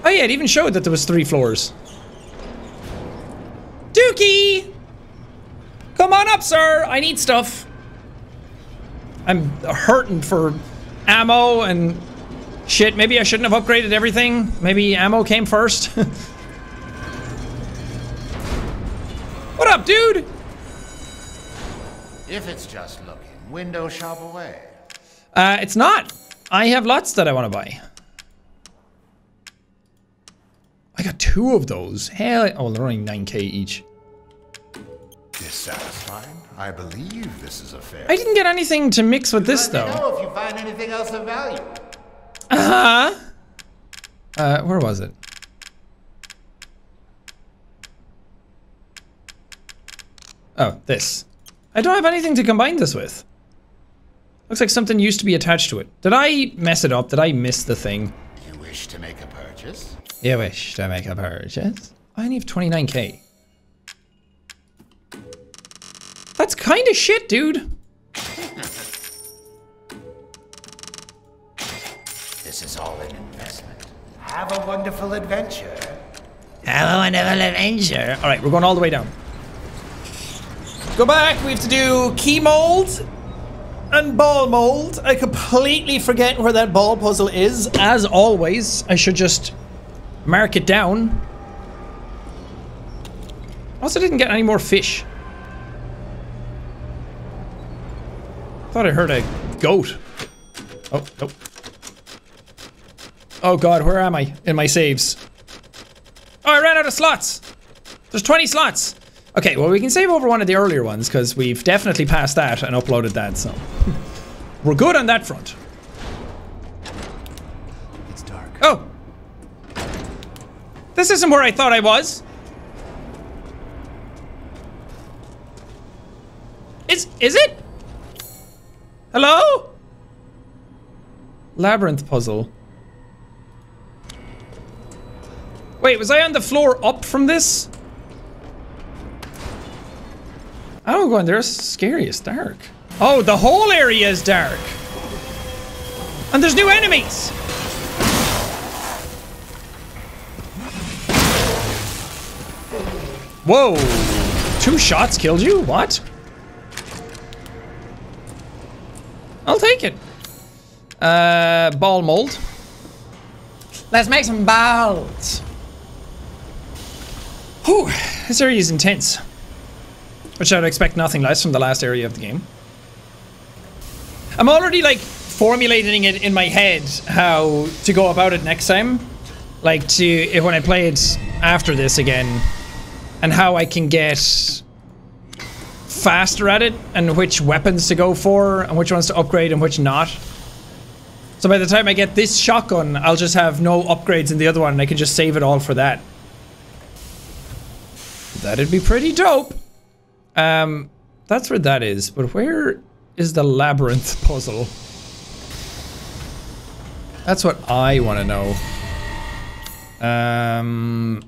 Oh yeah, it even showed that there was three floors. Dookie! Come on up, sir. I need stuff. I'm hurting for ammo and shit. Maybe I shouldn't have upgraded everything. Maybe ammo came first. what up, dude? If it's just looking, window shop away. Uh, it's not. I have lots that I want to buy. I got two of those. Hell, oh, they're only 9k each. Dissatisfied? I believe this is a fair. I didn't get anything to mix with this though. know if you find anything else of value. Uh-huh. Uh, where was it? Oh, this. I don't have anything to combine this with. Looks like something used to be attached to it. Did I mess it up? Did I miss the thing? You wish to make a purchase? You wish to make a purchase? I only have 29k. That's kind of shit, dude. This is all an investment. Have a wonderful adventure. Have a wonderful adventure. All right, we're going all the way down. Go back. We have to do key mold and ball mold. I completely forget where that ball puzzle is. As always, I should just mark it down. Also, didn't get any more fish. Thought I heard a goat. Oh, oh. Oh god, where am I in my saves? Oh, I ran out of slots. There's 20 slots. Okay, well, we can save over one of the earlier ones because we've definitely passed that and uploaded that, so. We're good on that front. It's dark. Oh! This isn't where I thought I was. Is, is it? Hello? Labyrinth puzzle. Wait, was I on the floor up from this? I don't go in there, it's scary, it's dark. Oh, the whole area is dark. And there's new enemies! Whoa! Two shots killed you? What? I'll take it. Uh, ball mold. Let's make some balls. Whew, this area is intense. Which I would expect nothing less from the last area of the game. I'm already like formulating it in my head how to go about it next time. Like to if when I play it after this again and how I can get faster at it and which weapons to go for and which ones to upgrade and which not. So by the time I get this shotgun, I'll just have no upgrades in the other one and I can just save it all for that. That'd be pretty dope. Um, that's where that is, but where is the labyrinth puzzle? That's what I want to know. Um,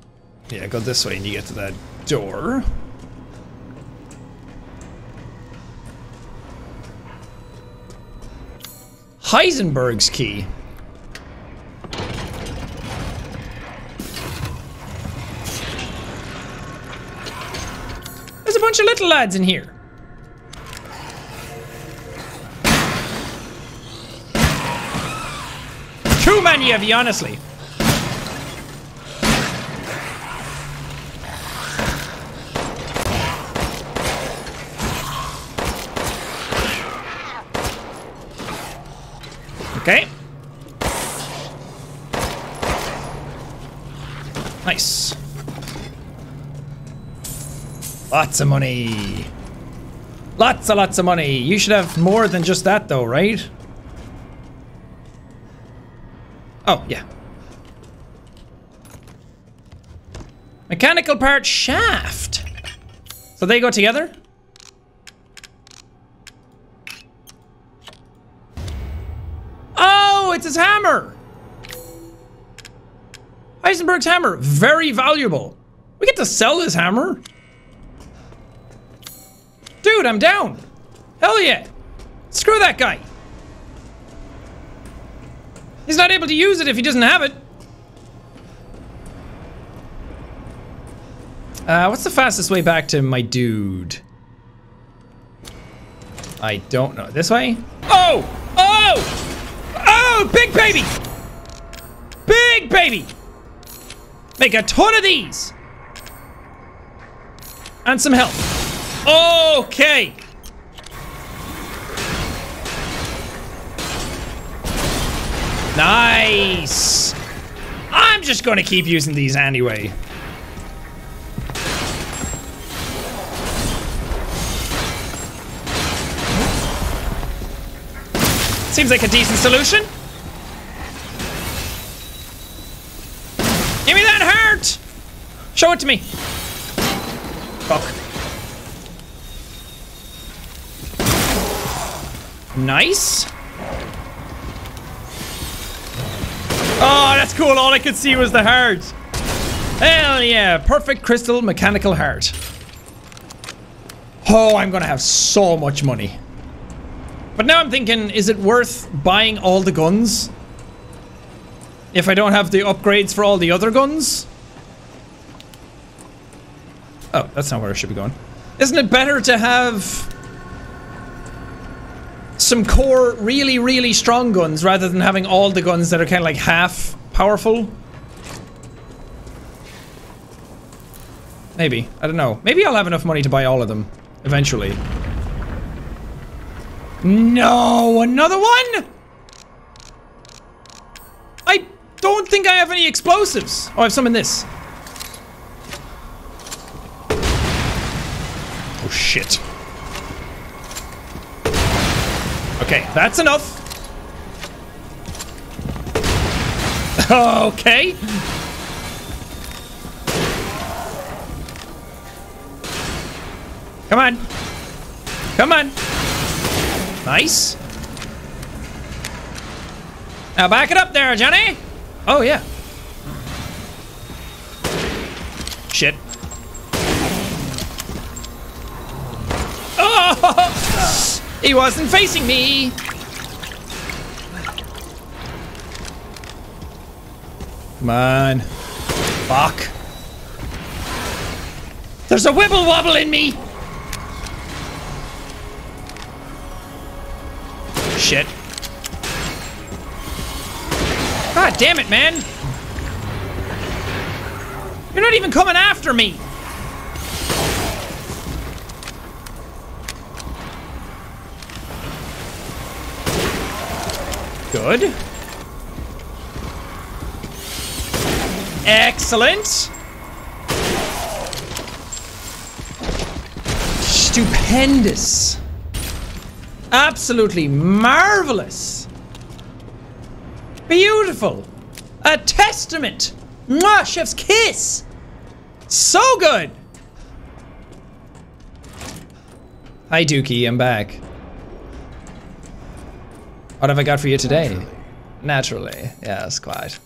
yeah, go this way and you get to that door. Heisenberg's key. Bunch of little lads in here. Too many of you, honestly. Okay. Nice. Lots of money. Lots and lots of money. You should have more than just that though, right? Oh, yeah. Mechanical part shaft. So they go together? Oh, it's his hammer. Heisenberg's hammer, very valuable. We get to sell this hammer. Dude, I'm down. Hell yeah. Screw that guy. He's not able to use it if he doesn't have it. Uh, what's the fastest way back to my dude? I don't know. This way? Oh! Oh! Oh! Big baby! Big baby! Make a ton of these! And some help. Okay! Nice! I'm just gonna keep using these anyway. Seems like a decent solution. Give me that heart! Show it to me. Fuck. Nice. Oh, that's cool. All I could see was the heart. Hell yeah. Perfect crystal mechanical heart. Oh, I'm gonna have so much money. But now I'm thinking, is it worth buying all the guns? If I don't have the upgrades for all the other guns? Oh, that's not where I should be going. Isn't it better to have some core really, really strong guns rather than having all the guns that are kind of like half powerful? Maybe. I don't know. Maybe I'll have enough money to buy all of them eventually. No, another one? I don't think I have any explosives. Oh, I have some in this. Oh, shit. Okay, that's enough. okay. Come on. Come on. Nice. Now back it up there, Johnny. Oh, yeah. Shit. Oh! He wasn't facing me. Come on. Fuck. There's a wibble wobble in me! Shit. God damn it, man! You're not even coming after me! Good. Excellent. Stupendous. Absolutely marvelous. Beautiful. A testament. Mwah, chef's kiss. So good. Hi, Dookie. I'm back. What have I got for you today? Naturally. Yes, quite.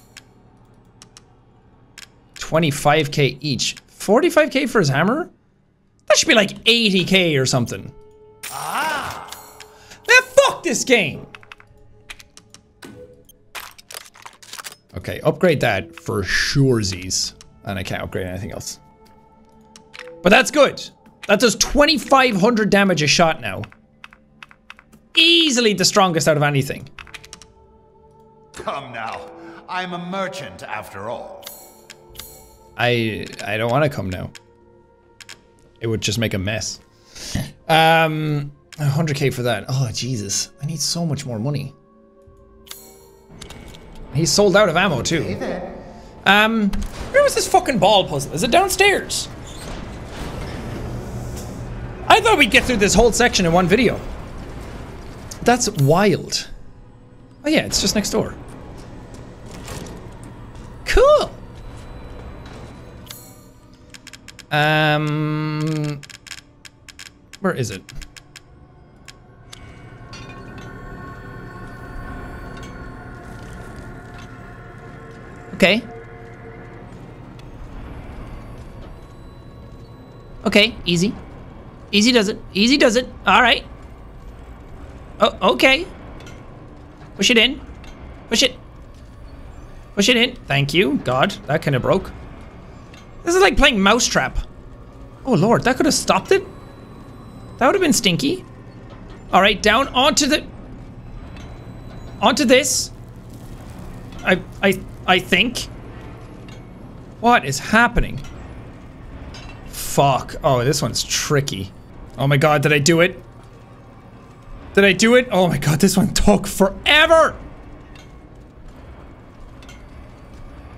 25k each. 45k for his hammer? That should be like 80k or something. Ah! Man, fuck this game! Okay, upgrade that for sure, Z's. And I can't upgrade anything else. But that's good. That does 2,500 damage a shot now easily the strongest out of anything. Come now. I'm a merchant after all. I I don't want to come now. It would just make a mess. Um 100k for that. Oh Jesus. I need so much more money. He's sold out of ammo too. Um where was this fucking ball puzzle? Is it downstairs? I thought we'd get through this whole section in one video. That's wild. Oh yeah, it's just next door. Cool. Um, where is it? Okay. Okay, easy. Easy does it. Easy does it. All right. Oh, okay. Push it in. Push it. Push it in. Thank you. God, that kind of broke. This is like playing Mousetrap. Oh, Lord, that could have stopped it? That would have been stinky. All right, down onto the... Onto this. I, I, I think. What is happening? Fuck. Oh, this one's tricky. Oh my god, did I do it? Did I do it? Oh my god, this one took forever!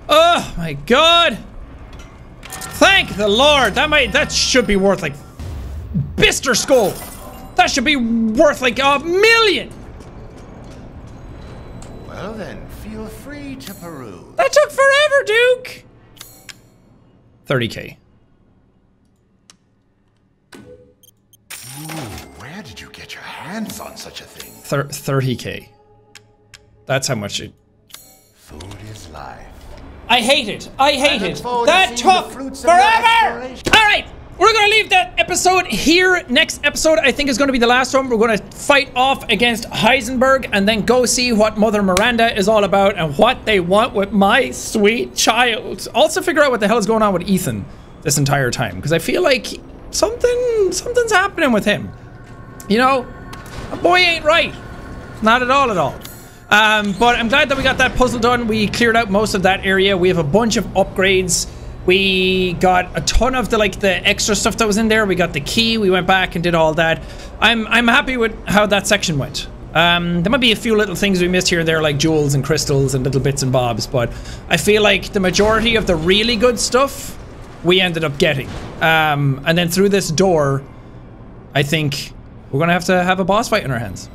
Oh my god! Thank the Lord! That might that should be worth like Bister Skull! That should be worth like a million! Well then, feel free to peruse. That took forever, Duke! 30k. Where did you get your hands on such a thing? 30k. That's how much it. Food is life. I hate it. I hate look it. forward to That took fruits of your forever. All right. We're gonna leave that episode here. Next episode, I think, is gonna be the last one. We're gonna fight off against Heisenberg and then go see what Mother Miranda is all about and what they want with my sweet child. Also, figure out what the hell is going on with Ethan this entire time because I feel like something, something's happening with him. You know, a boy ain't right. Not at all, at all. Um, but I'm glad that we got that puzzle done. We cleared out most of that area. We have a bunch of upgrades. We got a ton of the like the extra stuff that was in there. We got the key. We went back and did all that. I'm I'm happy with how that section went. Um, there might be a few little things we missed here and there, like jewels and crystals and little bits and bobs, but I feel like the majority of the really good stuff we ended up getting. Um, and then through this door, I think we're gonna have to have a boss fight in our hands.